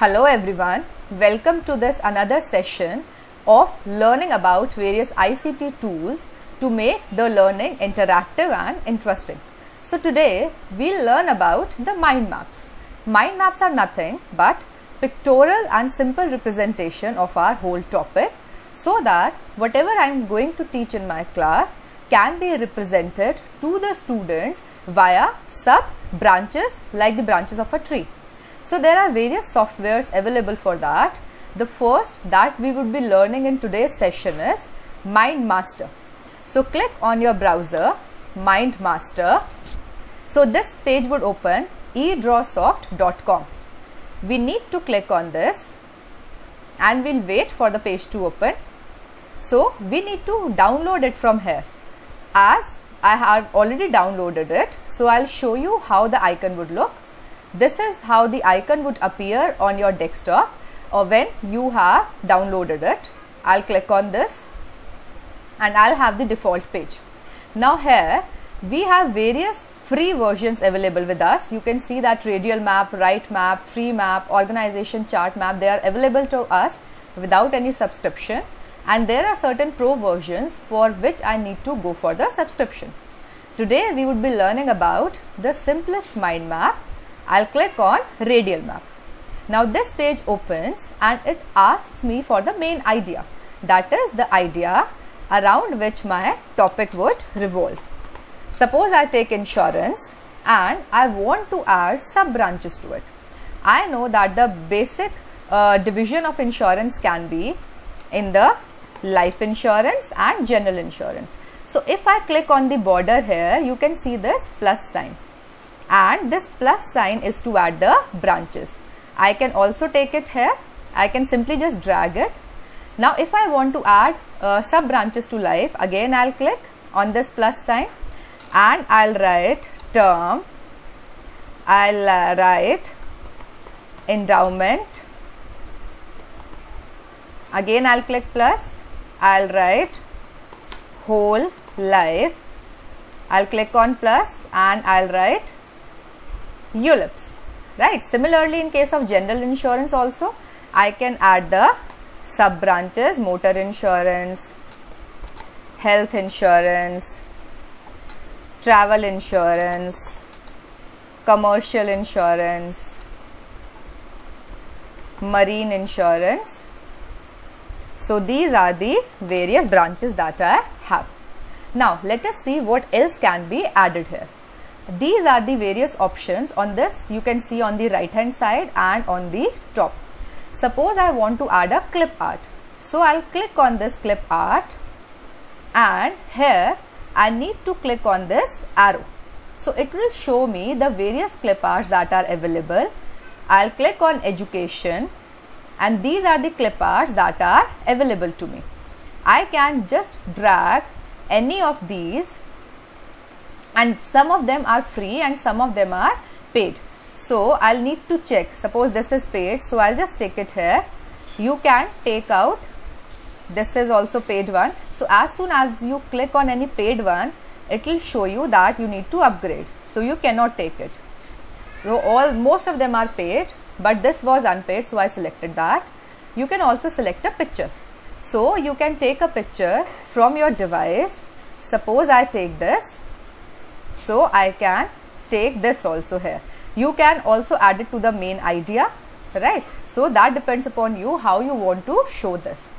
Hello everyone, welcome to this another session of learning about various ICT tools to make the learning interactive and interesting. So today we'll learn about the mind maps. Mind maps are nothing but pictorial and simple representation of our whole topic so that whatever I am going to teach in my class can be represented to the students via sub branches like the branches of a tree. So there are various softwares available for that. The first that we would be learning in today's session is MindMaster. So click on your browser MindMaster. So this page would open edrawsoft.com. We need to click on this and we'll wait for the page to open. So we need to download it from here. As I have already downloaded it, so I'll show you how the icon would look. This is how the icon would appear on your desktop or when you have downloaded it. I'll click on this and I'll have the default page. Now here we have various free versions available with us. You can see that radial map, right map, tree map, organization chart map, they are available to us without any subscription and there are certain pro versions for which I need to go for the subscription. Today we would be learning about the simplest mind map I'll click on radial map. Now this page opens and it asks me for the main idea. That is the idea around which my topic would revolve. Suppose I take insurance and I want to add sub branches to it. I know that the basic uh, division of insurance can be in the life insurance and general insurance. So if I click on the border here, you can see this plus sign and this plus sign is to add the branches. I can also take it here. I can simply just drag it. Now if I want to add uh, sub branches to life, again I'll click on this plus sign and I'll write term, I'll uh, write endowment, again I'll click plus, I'll write whole life, I'll click on plus and I'll write ULIPs. Right? Similarly in case of general insurance also I can add the sub branches motor insurance health insurance travel insurance commercial insurance marine insurance. So these are the various branches that I have. Now let us see what else can be added here these are the various options on this you can see on the right hand side and on the top. Suppose I want to add a clip art. So I'll click on this clip art and here I need to click on this arrow. So it will show me the various clip arts that are available. I'll click on education and these are the clip arts that are available to me. I can just drag any of these and some of them are free and some of them are paid. So I'll need to check suppose this is paid so I'll just take it here. You can take out this is also paid one. So as soon as you click on any paid one it will show you that you need to upgrade. So you cannot take it. So all most of them are paid but this was unpaid so I selected that. You can also select a picture. So you can take a picture from your device. Suppose I take this so I can take this also here. You can also add it to the main idea, right? So that depends upon you how you want to show this.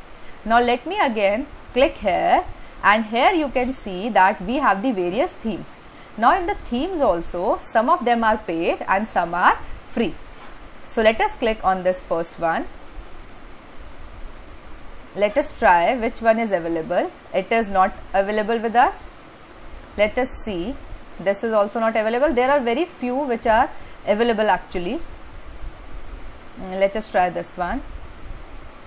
Now let me again click here and here you can see that we have the various themes. Now in the themes also some of them are paid and some are free. So let us click on this first one. Let us try which one is available. It is not available with us. Let us see this is also not available. There are very few which are available actually. Mm, let us try this one.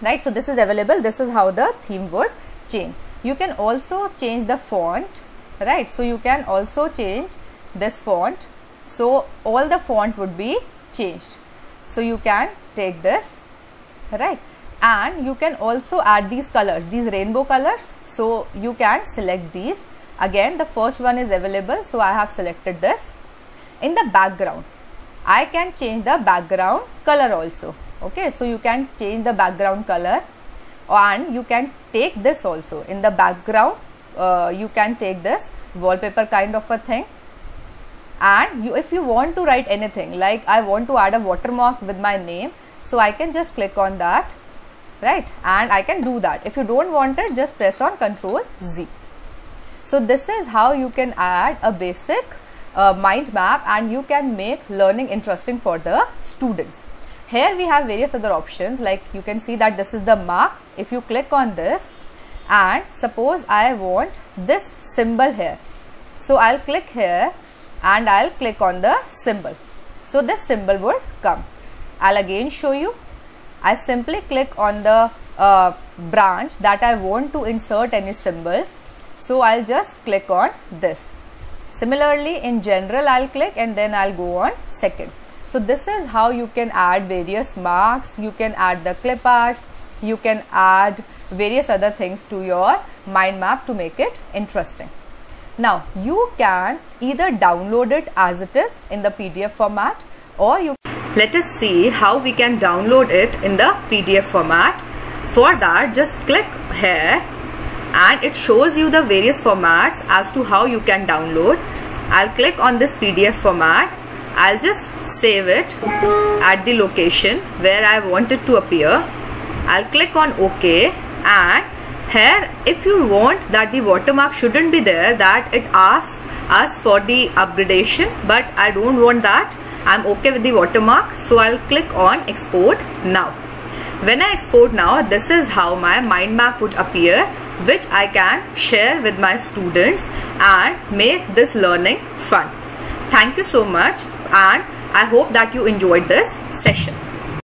Right so this is available. This is how the theme would change. You can also change the font right? So you can also change this font. So all the font would be changed. So you can take this right? And you can also add these colors these rainbow colors. So you can select these Again the first one is available so I have selected this. In the background I can change the background color also. okay so you can change the background color and you can take this also. In the background uh, you can take this wallpaper kind of a thing. And you if you want to write anything like I want to add a watermark with my name so I can just click on that right? And I can do that. If you don't want it just press on control Z so this is how you can add a basic uh, mind map and you can make learning interesting for the students. Here we have various other options. Like you can see that this is the mark. If you click on this and suppose I want this symbol here. So I'll click here and I'll click on the symbol. So this symbol would come. I'll again show you. I simply click on the uh, branch that I want to insert any symbol so I'll just click on this. Similarly in general I'll click and then I'll go on second. So this is how you can add various marks. You can add the clip arts. You can add various other things to your mind map to make it interesting. Now you can either download it as it is in the PDF format or you let us see how we can download it in the PDF format. For that just click here and it shows you the various formats as to how you can download. I'll click on this PDF format. I'll just save it at the location where I want it to appear. I'll click on OK and here if you want that the watermark shouldn't be there that it asks us for the upgradation but I don't want that I'm okay with the watermark so I'll click on export now when I export now this is how my mind map would appear which I can share with my students and make this learning fun. Thank you so much and I hope that you enjoyed this session